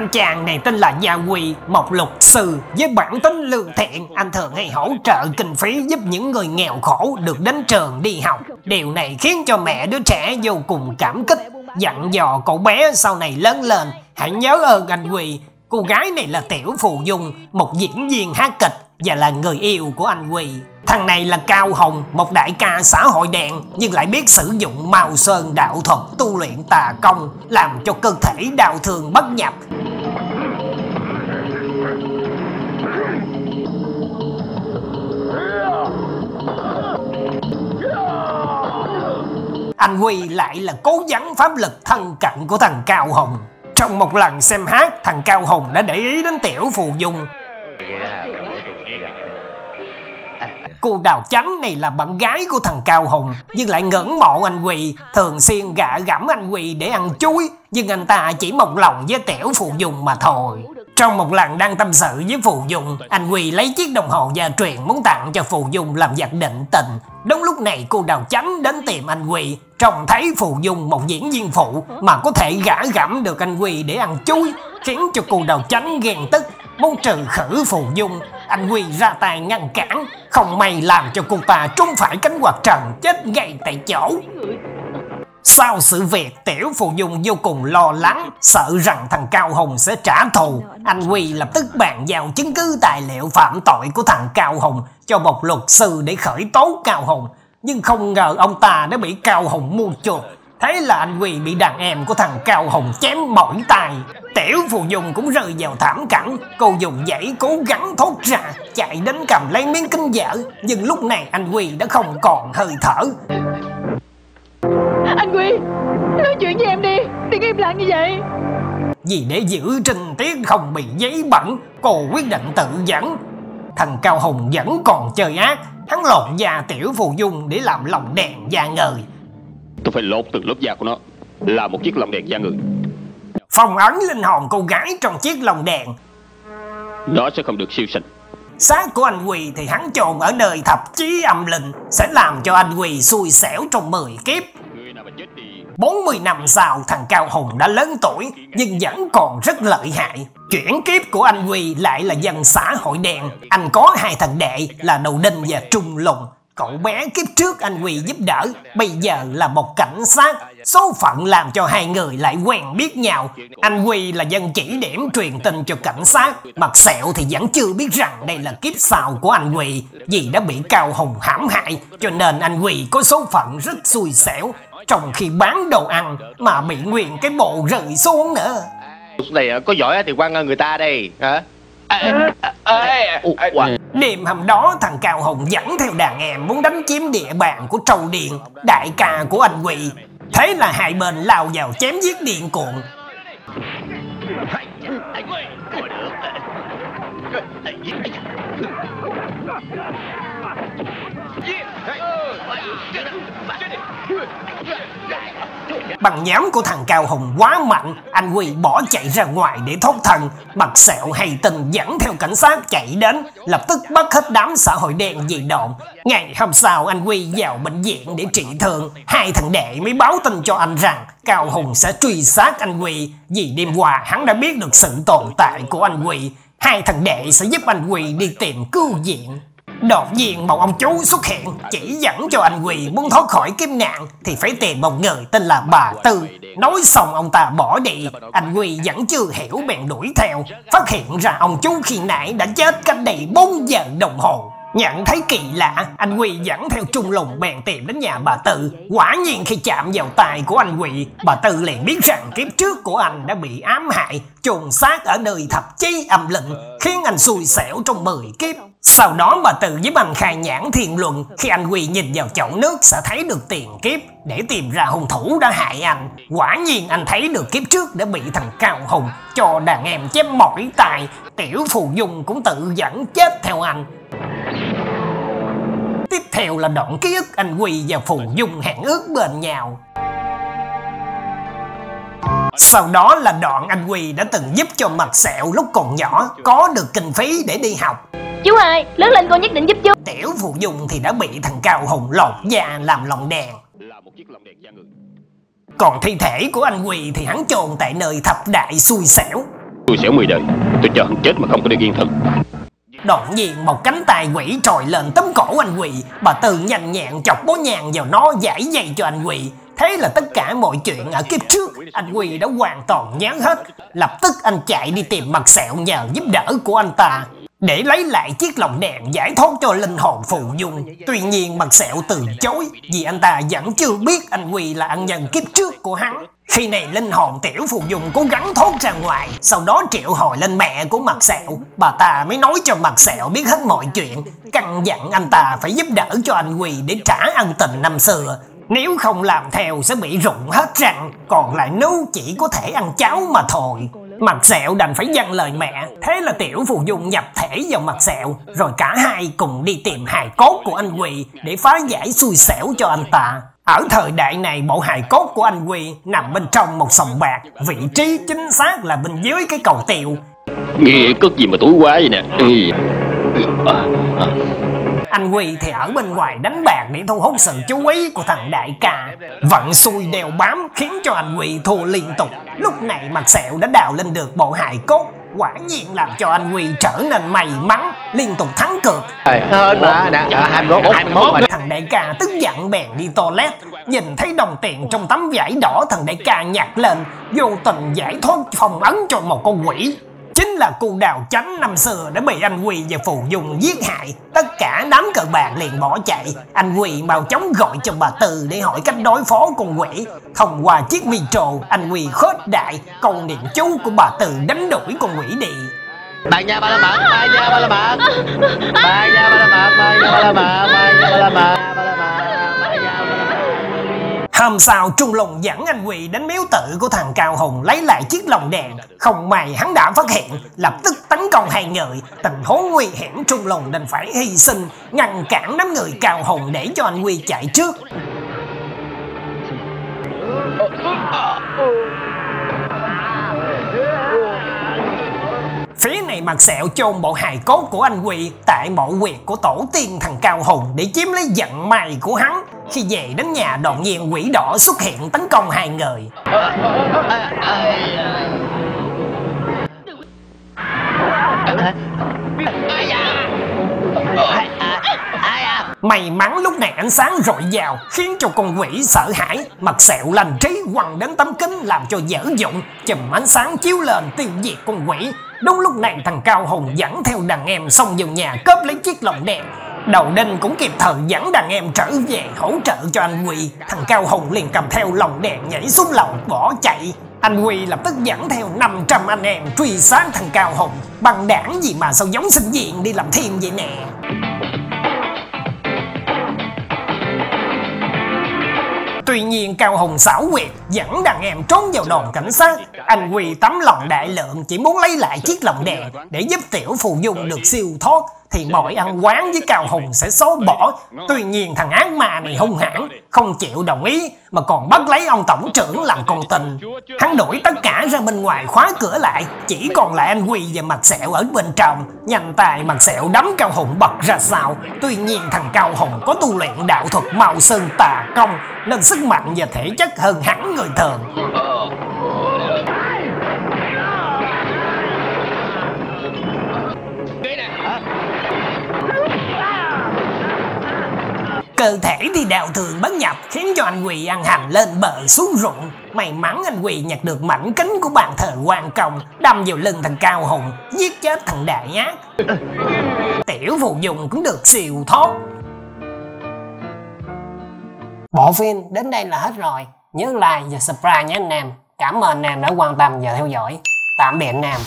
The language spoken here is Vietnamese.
Anh chàng này tên là Gia Quỳ, một luật sư với bản tính lương thiện. Anh thường hay hỗ trợ kinh phí giúp những người nghèo khổ được đến trường đi học. Điều này khiến cho mẹ đứa trẻ vô cùng cảm kích, dặn dò cậu bé sau này lớn lên. Hãy nhớ ơn anh Quỳ, cô gái này là Tiểu Phù Dung, một diễn viên hát kịch và là người yêu của anh Quỳ. Thằng này là Cao Hồng, một đại ca xã hội đen nhưng lại biết sử dụng màu sơn đạo thuật tu luyện tà công làm cho cơ thể đau thương bất nhập. Anh huy lại là cố gắng pháp lực thân cận của thằng Cao Hồng. Trong một lần xem hát, thằng Cao hùng đã để ý đến Tiểu Phù Dung. Cô Đào Chánh này là bạn gái của thằng Cao Hùng Nhưng lại ngưỡng mộ anh Quỳ. Thường xuyên gạ gẫm anh Quỳ để ăn chuối Nhưng anh ta chỉ một lòng với tiểu Phù dung mà thôi. Trong một lần đang tâm sự với Phù dung, Anh Quỳ lấy chiếc đồng hồ gia truyền muốn tặng cho Phù dung làm vật định tình. Đúng lúc này, cô Đào Chánh đến tìm anh Quỳ Trông thấy Phù Dung một diễn viên phụ Mà có thể gã gẫm được anh Quỳ để ăn chuối, Khiến cho cô Đào Chánh ghen tức. Muốn trừ khử Phù Dung, anh Huy ra tay ngăn cản, Không may làm cho cô ta trúng phải cánh quạt trần, Chết ngay tại chỗ sau sự việc, Tiểu Phù Dung vô cùng lo lắng, sợ rằng thằng Cao Hùng sẽ trả thù. Anh Huy lập tức bàn giao chứng cứ tài liệu phạm tội của thằng Cao Hùng cho một luật sư để khởi tố Cao Hùng. Nhưng không ngờ ông ta đã bị Cao Hùng mua chuộc. Thế là anh huy bị đàn em của thằng Cao Hùng chém mỏi tay. Tiểu Phù Dung cũng rơi vào thảm cảnh. Cô dùng dãy cố gắng thốt ra Chạy đến cầm lấy miếng kinh dở Nhưng lúc này anh huy đã không còn hơi thở. Anh Quỳ Nói chuyện với em đi Đừng im lặng như vậy. Vì để giữ trình tiết không bị giấy bẩn Cô quyết định tự dẫn. Thằng Cao Hùng vẫn còn chơi ác Hắn lột da Tiểu Phù Dung để làm lòng đèn da người. Tôi phải lột từng lớp da của nó Là một chiếc lồng đèn da người. Phong ấn linh hồn cô gái trong chiếc lồng đèn. Nó sẽ không được siêu sinh. Xác của anh Quỳ thì hắn chôn ở nơi thập chí âm linh Sẽ làm cho anh Quỳ xui xẻo trong 10 kiếp 40 năm sau thằng Cao Hùng đã lớn tuổi nhưng vẫn còn rất lợi hại. Chuyển kiếp của anh Huy lại là dân xã hội đen. Anh có hai thằng đệ là Đầu Đinh và Trung Lùng. Cậu bé kiếp trước anh Huy giúp đỡ, bây giờ là một cảnh sát. Số phận làm cho hai người lại quen biết nhau. Anh Quỳ là dân chỉ điểm truyền tin cho cảnh sát. Mặt sẹo thì vẫn chưa biết rằng đây là kiếp sau của anh Quỳ. Vì đã bị Cao Hùng hãm hại, cho nên anh Quỳ có số phận rất xui xẻo. Trong khi bán đồ ăn mà bị nguyên cái bộ rơi xuống nữa. Này có giỏi thì quan người ta đây hả? Đêm hôm đó thằng Cao Hùng dẫn theo đàn em muốn đánh chiếm địa bàn của Trâu Điện, đại ca của anh Quỳ. Thế là hai bên lao vào chém giết điện cuộn. Bằng nhóm của thằng Cao Hùng quá mạnh, anh huy bỏ chạy ra ngoài để thoát thân. Mặt sẹo hay tình dẫn theo cảnh sát chạy đến, lập tức bắt hết đám xã hội đen dị độn. Ngày hôm sau anh huy vào bệnh viện để trị thương. Hai thằng đệ mới báo tin cho anh rằng Cao Hùng sẽ truy sát anh huy Vì đêm qua hắn đã biết được sự tồn tại của anh huy Hai thằng đệ sẽ giúp anh huy đi tìm cứu viện. Đột nhiên một ông chú xuất hiện Chỉ dẫn cho anh Quỳ muốn thoát khỏi kiếp nạn Thì phải tìm một người tên là bà Tư Nói xong ông ta bỏ đi Anh Quỳ vẫn chưa hiểu bèn đuổi theo Phát hiện ra ông chú khi nãy đã chết cách đây 4 giờ đồng hồ Nhận thấy kỳ lạ, anh Quỳ dẫn theo trung lùng bèn tìm đến nhà bà Tư. Quả nhiên khi chạm vào tay của anh Quỳ, bà Tư liền biết rằng kiếp trước của anh đã bị ám hại, trùng xác ở nơi thập chí âm linh, khiến anh xui xẻo trong 10 kiếp. Sau đó bà tự giúp anh khai nhãn thiền luận, khi anh Quỳ nhìn vào chậu nước sẽ thấy được tiền kiếp để tìm ra hung thủ đã hại anh. Quả nhiên anh thấy được kiếp trước đã bị thằng Cao Hùng cho đàn em chém mỏi tài, tiểu phù dung cũng tự dẫn chết theo anh. Tiếp theo là đoạn ký ức anh Quỳ và Phù Dung hẹn ước bên nhau. Sau đó là đoạn anh Quỳ đã từng giúp cho mặt sẹo lúc còn nhỏ có được kinh phí để đi học. Chú ơi, lớn lên con nhất định giúp chú. Tiểu Phù Dung thì đã bị thằng Cao Hùng lột da làm lồng đèn. Còn thi thể của anh Quỳ thì hắn chôn tại nơi thập đại xui xẻo. Tôi xẻo 10 đời Tôi chờ hắn chết mà không có được yên thân Đột nhiên một cánh tay quỷ trồi lên tấm cổ anh quỳ Bà Tư nhanh nhẹn chọc bó nhang vào nó giải dây cho anh quỳ Thế là tất cả mọi chuyện ở kiếp trước Anh Quỳ đã hoàn toàn nhớ hết Lập tức anh chạy đi tìm mặt sẹo nhờ giúp đỡ của anh ta để lấy lại chiếc lồng đèn giải thoát cho linh hồn phù dung. Tuy nhiên mặt sẹo từ chối vì anh ta vẫn chưa biết anh Quỳ là ân nhân kiếp trước của hắn. Khi này linh hồn tiểu phù dung cố gắng thoát ra ngoài, sau đó triệu hồi lên mẹ của mặt sẹo. Bà ta mới nói cho mặt sẹo biết hết mọi chuyện, căn dặn anh ta phải giúp đỡ cho anh Quỳ để trả ân tình năm xưa. Nếu không làm theo sẽ bị rụng hết răng, còn lại nấu chỉ có thể ăn cháo mà thôi. Mặt sẹo đành phải dâng lời mẹ, thế là tiểu phù dung nhập thể vào mặt sẹo, rồi cả hai cùng đi tìm hài cốt của anh Quỳ để phá giải xui xẻo cho anh ta. Ở thời đại này bộ hài cốt của anh Quỳ nằm bên trong một sòng bạc, vị trí chính xác là bên dưới cái cầu tiệu. Nghe cất gì mà tối quá vậy nè. Ừ. Anh Huy thì ở bên ngoài đánh bạc để thu hút sự chú ý của thằng đại ca. Vận xui đeo bám khiến cho anh Huy thua liên tục. Lúc này mặt sẹo đã đào lên được bộ hài cốt. Quả nhiên làm cho anh Huy trở nên may mắn liên tục thắng cược. Hơn mà nè hai mươi mốt. Thằng đại ca tức giận bèn đi toilet. Nhìn thấy đồng tiền trong tấm vải đỏ thằng đại ca nhặt lên vô tình giải thoát phòng ấn cho một con quỷ là cu đào chánh năm xưa đã bị anh Huy và Phù Dung giết hại. Tất cả đám cờ bạc liền bỏ chạy. Anh Huy mau chóng gọi cho bà Từ để hỏi cách đối phó con quỷ. Thông qua chiếc micro, anh Huy khớt đại câu niệm chú của bà Từ đánh đuổi con quỷ đi. Bà nhà bà la bạn, bà nhà bà la bạn, bà nhà bà la bạn, bà nhà bà la bạn, bà nhà bà la bạn. Hôm sau Trung Lùng dẫn anh Quỳ đến miếu tự của thằng Cao Hùng lấy lại chiếc lồng đèn. Không may hắn đã phát hiện, lập tức tấn công hai người. Tình huống nguy hiểm Trung Lùng đành phải hy sinh, ngăn cản đám người Cao Hùng để cho anh Quỳ chạy trước. Phía này mặt sẹo chôn bộ hài cốt của anh Quỳ tại mộ quyệt của tổ tiên thằng Cao Hùng để chiếm lấy giận mày của hắn. Khi về đến nhà đột nhiên quỷ đỏ xuất hiện tấn công hai người. May mắn lúc này ánh sáng rọi vào khiến cho con quỷ sợ hãi, mặt sẹo lành trí quăng đến tấm kính làm cho dở dụng, chùm ánh sáng chiếu lên tiêu diệt con quỷ. Đúng lúc này thằng Cao Hùng dẫn theo đàn em xông vào nhà cướp lấy chiếc lồng đèn. Đầu đinh cũng kịp thời dẫn đàn em trở về hỗ trợ cho anh Huy. Thằng Cao Hùng liền cầm theo lồng đèn nhảy xuống lầu, bỏ chạy. Anh Huy lập tức dẫn theo 500 anh em truy sát thằng Cao Hùng. Bằng đảng gì mà sao giống sinh viên đi làm thêm vậy nè. Tuy nhiên Cao Hùng xảo quyệt, dẫn đàn em trốn vào đồn cảnh sát. Anh Huy tấm lòng đại lượng, chỉ muốn lấy lại chiếc lồng đèn để giúp tiểu phù dung được siêu thoát thì mọi ăn quán với Cao Hùng sẽ xóa bỏ. Tuy nhiên thằng ác ma này hung hãn, không chịu đồng ý mà còn bắt lấy ông tổng trưởng làm con tình. Hắn đuổi tất cả ra bên ngoài khóa cửa lại, chỉ còn lại anh Quy và mặt sẹo ở bên trong. Nhanh tài mặt sẹo đấm Cao Hùng bật ra sao. Tuy nhiên thằng Cao Hùng có tu luyện đạo thuật màu sơn tà công nên sức mạnh và thể chất hơn hẳn người thường. Cơ thể thì đào thường bất nhập khiến cho anh Quỳ ăn hành lên bờ xuống ruộng. May mắn anh Quỳ nhặt được mảnh kính của bàn thờ quan công, đâm vào lưng thằng Cao Hùng, giết chết thằng Đại Ác. Tiểu phụ dùng cũng được siêu thoát. Bộ phim đến đây là hết rồi. Nhớ like và subscribe nhé anh em. Cảm ơn anh em đã quan tâm và theo dõi. Tạm biệt anh em.